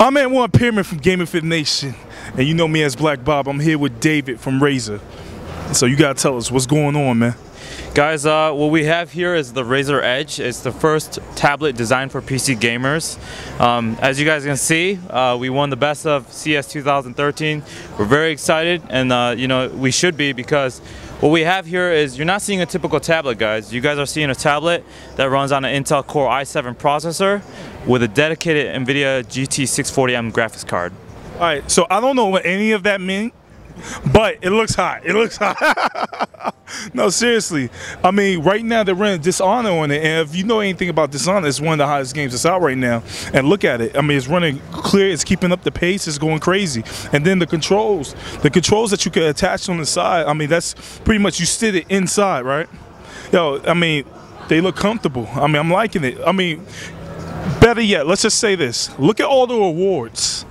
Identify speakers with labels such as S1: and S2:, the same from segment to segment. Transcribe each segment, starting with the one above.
S1: I'm Antwand Pearman from GamerFitNation, and you know me as Black Bible. I'm here with David from Razer. So you gotta tell us what's going on, man.
S2: Guys, uh, what we have here is the Razer Edge. It's the first tablet designed for PC gamers. Um, as you guys can see, uh, we won the best of CES 2013. We're very excited, and uh, you know we should be because what we have here is you're not seeing a typical tablet, guys. You guys are seeing a tablet that runs on an Intel Core i7 processor with a dedicated NVIDIA GT640M graphics card.
S1: All right, so I don't know what any of that means, but it looks hot. It looks hot. no, seriously. I mean, right now they're running Dishonor on it, and if you know anything about Dishonor, it's one of the hottest games that's out right now. And look at it. I mean, it's running clear. It's keeping up the pace. It's going crazy. And then the controls, the controls that you can attach on the side. I mean, that's pretty much you sit it inside, right? Yo, I mean, they look comfortable. I mean, I'm liking it. I mean, better yet, let's just say this. Look at all the awards.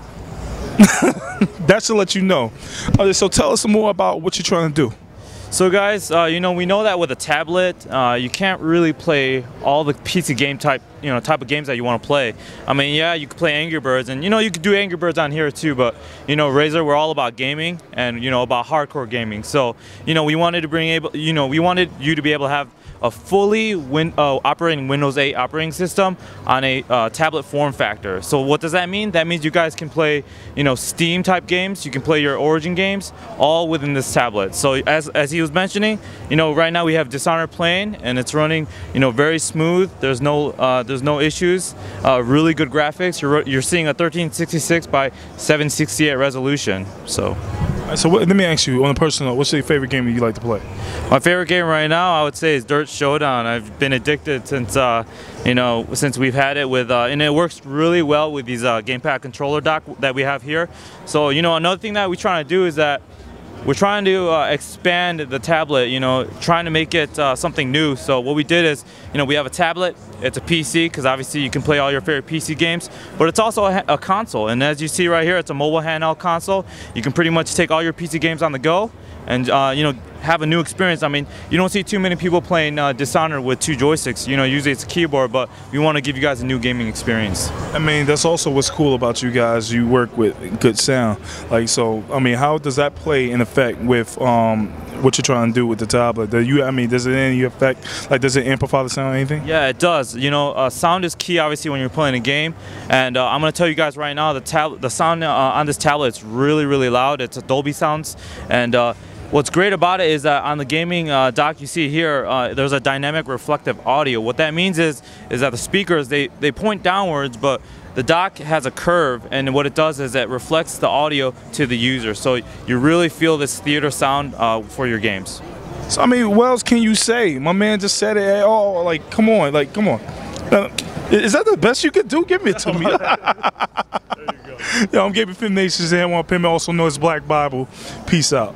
S1: that should let you know. Okay, so tell us more about what you're trying to do.
S2: So guys, uh, you know we know that with a tablet, uh, you can't really play all the PC game type, you know, type of games that you want to play. I mean, yeah, you could play Angry Birds, and you know you could do Angry Birds on here too. But you know, Razer, we're all about gaming, and you know about hardcore gaming. So you know we wanted to bring able, you know, we wanted you to be able to have a fully win, uh, operating Windows 8 operating system on a uh, tablet form factor. So what does that mean? That means you guys can play, you know, Steam type games. You can play your Origin games all within this tablet. So as, as he was mentioning, you know, right now we have Dishonored playing and it's running, you know, very smooth. There's no uh, there's no issues. Uh, really good graphics. You're you're seeing a 1366 by 768 resolution. So.
S1: So what, let me ask you on a personal what's your favorite game that you like to play?
S2: My favorite game right now, I would say, is Dirt Showdown. I've been addicted since, uh, you know, since we've had it with, uh, and it works really well with these uh, gamepad controller dock that we have here. So, you know, another thing that we're trying to do is that we're trying to uh, expand the tablet, you know, trying to make it uh, something new. So what we did is, you know, we have a tablet, it's a PC, because obviously you can play all your favorite PC games, but it's also a, a, console. And as you see right here, it's a mobile handheld console. You can pretty much take all your PC games on the go and, uh, you know, have a new experience. I mean, you don't see too many people playing uh, Dishonored with two joysticks. You know, usually it's a keyboard, but we want to give you guys a new gaming experience.
S1: I mean, that's also what's cool about you guys. You work with good sound. Like, so, I mean, how does that play in effect with um, what you're trying to do with the tablet? Do you, I mean, does it any effect? Like, does it amplify the sound or anything?
S2: Yeah, it does. You know, uh, sound is key, obviously, when you're playing a game. And uh, I'm going to tell you guys right now, the tab, the sound uh, on this tablet is really, really loud. It's a Dolby Sounds, and uh, What's great about it is that on the gaming uh, dock you see here, uh, there's a dynamic reflective audio. What that means is is that the speakers they they point downwards, but the dock has a curve, and what it does is it reflects the audio to the user. So you really feel this theater sound uh, for your games.
S1: So I mean, what else can you say? My man just said it all. Like, come on, like, come on. Uh, is that the best you could do? Give me it to me. Yo, I'm GamerFitNation's and one Pim, also known as Black Bible. Peace out.